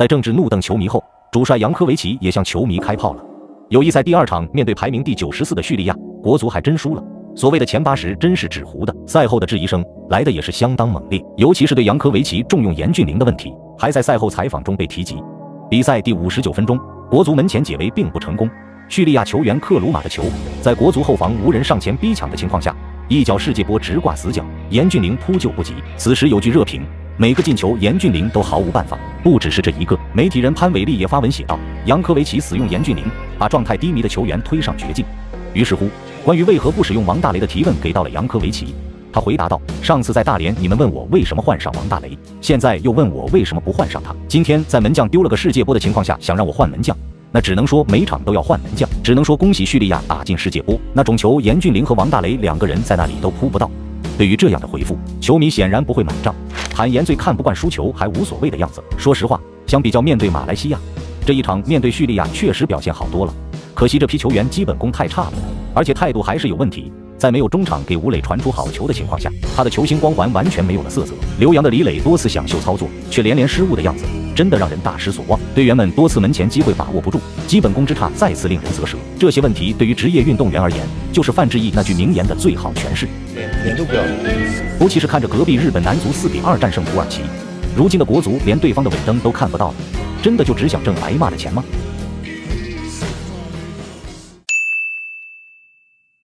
在政治怒瞪球迷后，主帅扬科维奇也向球迷开炮了。友谊赛第二场面对排名第九十四的叙利亚，国足还真输了。所谓的前八十真是纸糊的。赛后的质疑声来的也是相当猛烈，尤其是对扬科维奇重用严俊凌的问题，还在赛后采访中被提及。比赛第五十九分钟，国足门前解围并不成功，叙利亚球员克鲁马的球在国足后防无人上前逼抢的情况下，一脚世界波直挂死角，严俊凌扑救不及。此时有句热评：每个进球严俊凌都毫无办法。不只是这一个，媒体人潘伟丽也发文写道：杨科维奇死用严俊凌，把状态低迷的球员推上绝境。于是乎，关于为何不使用王大雷的提问给到了杨科维奇。他回答道：“上次在大连，你们问我为什么换上王大雷，现在又问我为什么不换上他。今天在门将丢了个世界波的情况下，想让我换门将，那只能说每场都要换门将，只能说恭喜叙利亚打进世界波。那种球，严俊凌和王大雷两个人在那里都扑不到。”对于这样的回复，球迷显然不会买账，坦言最看不惯输球还无所谓的样子。说实话，相比较面对马来西亚这一场，面对叙利亚确实表现好多了。可惜这批球员基本功太差了，而且态度还是有问题。在没有中场给吴磊传出好球的情况下，他的球星光环完全没有了色泽。刘洋的李磊多次想秀操作，却连连失误的样子，真的让人大失所望。队员们多次门前机会把握不住，基本功之差再次令人啧舌。这些问题对于职业运动员而言，就是范志毅那句名言的最好诠释。脸都不要脸。尤其是看着隔壁日本男足四比二战胜土耳其，如今的国足连对方的尾灯都看不到了，真的就只想挣挨骂的钱吗？